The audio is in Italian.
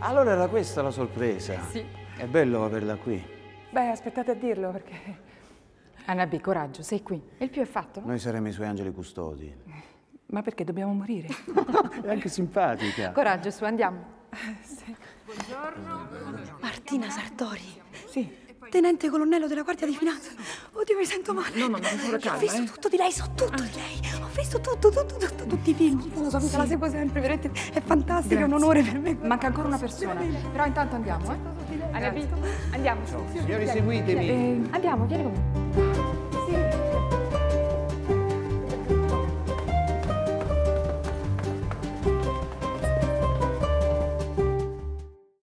Allora era questa la sorpresa? Sì. È bello averla qui. Beh, aspettate a dirlo perché... Anna B, coraggio, sei qui. E il più è fatto, no? Noi saremo i suoi angeli custodi. Ma perché dobbiamo morire? È anche simpatica. Coraggio, su, andiamo. Martina Sartori, Sì. tenente colonnello della Guardia di Finanza. Oddio, mi sento male. No, no, no, solo calma, Ho visto eh. tutto di lei, so tutto di lei. Ho visto tutto, tutto, tutto, tutti i film. La sua vita la seguo sempre, veramente è fantastica, è un onore per me. Manca ancora una persona. Però intanto andiamo, eh? Anna B, andiamo. Signori, seguitemi. Eh, andiamo, vieni con me.